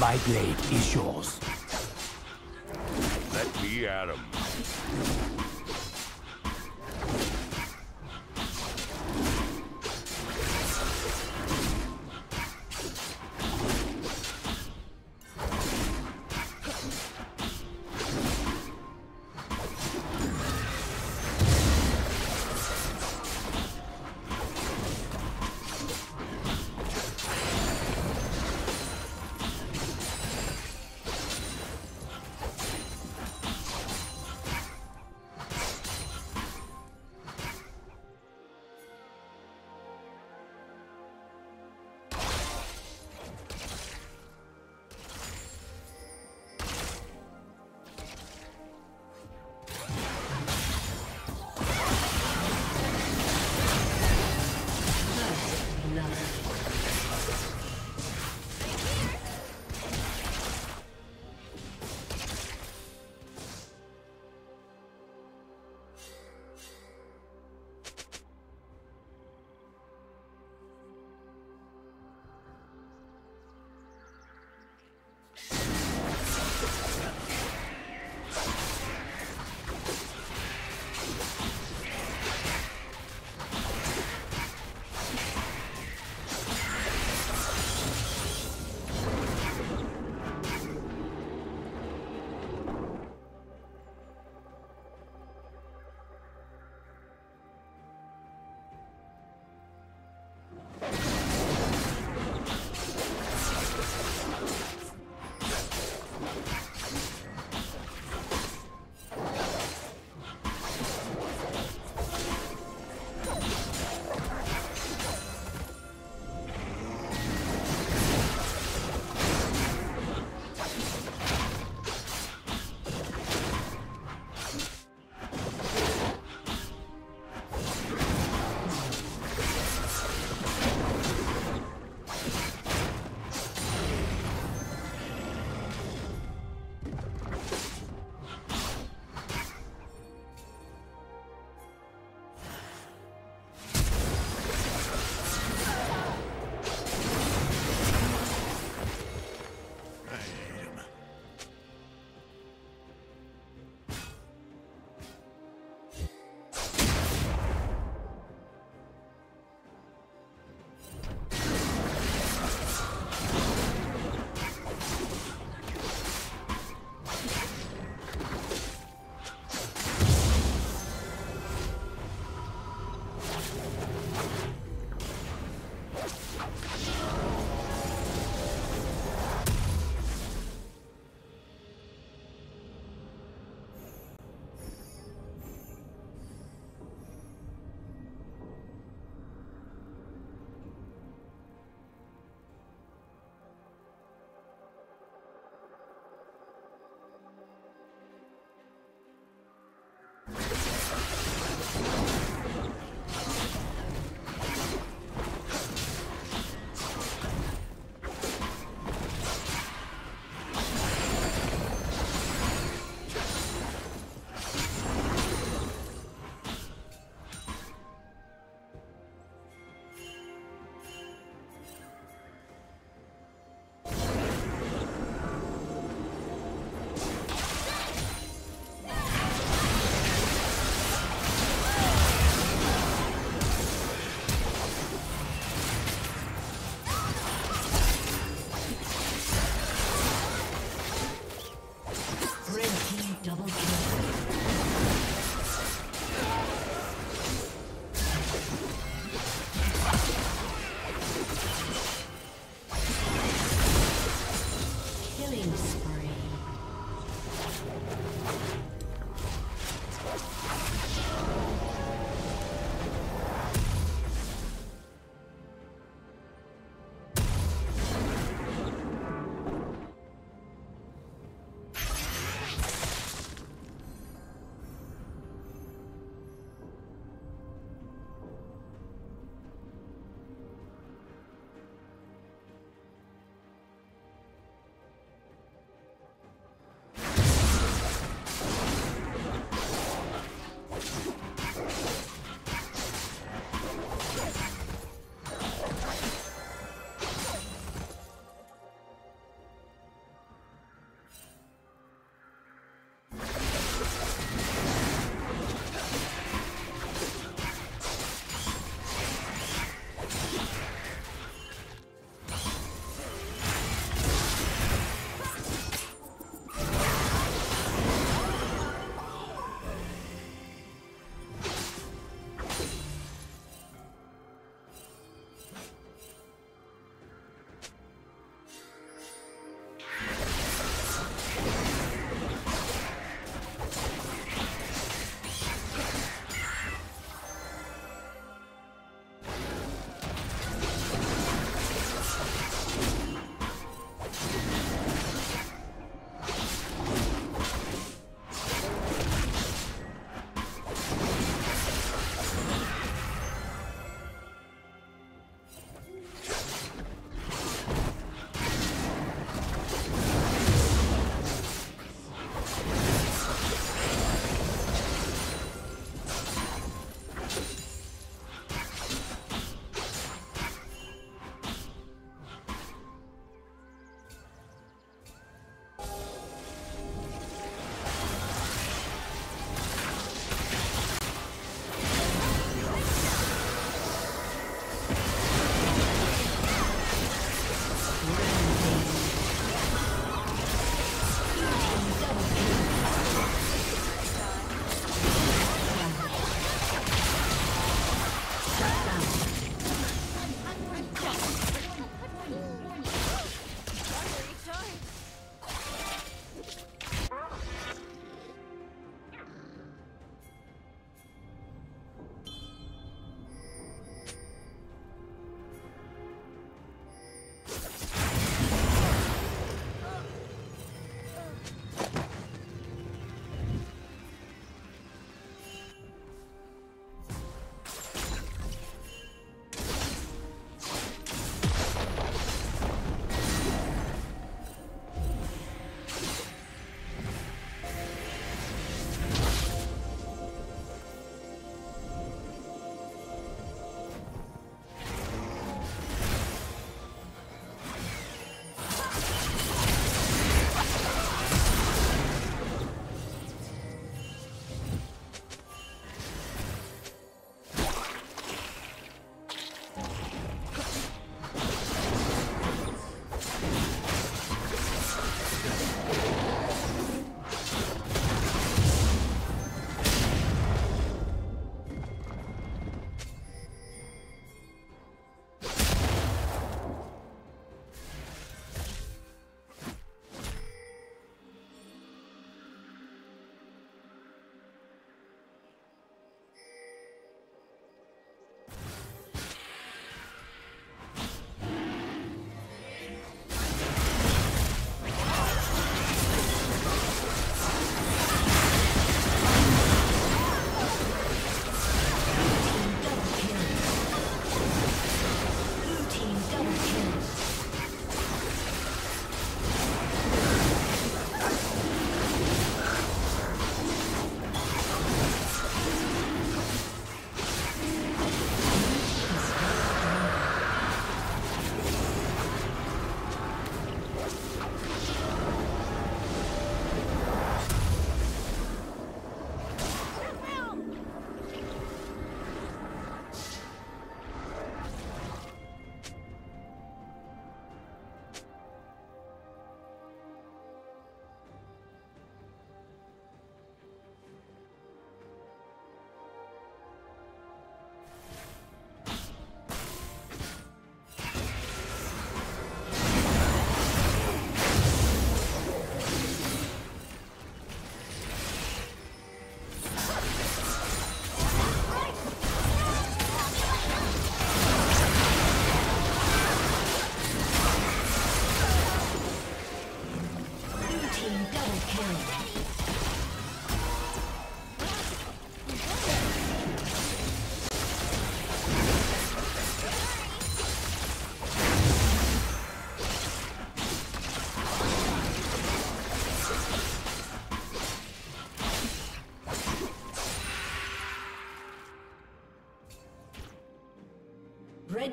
My blade is yours. Let me at him.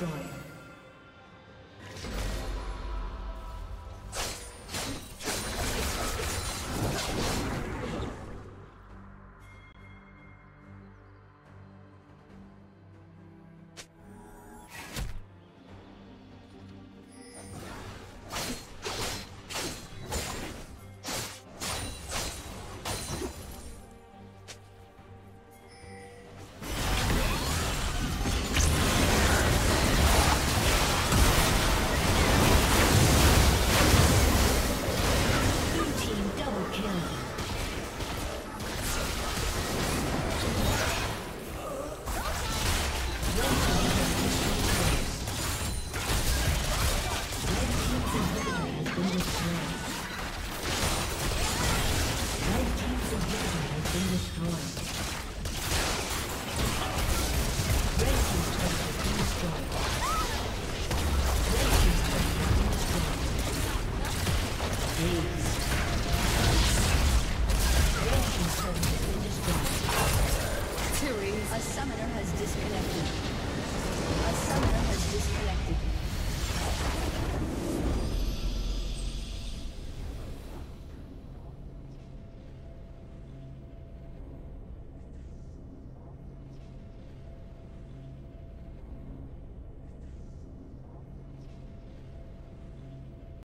Destroyed.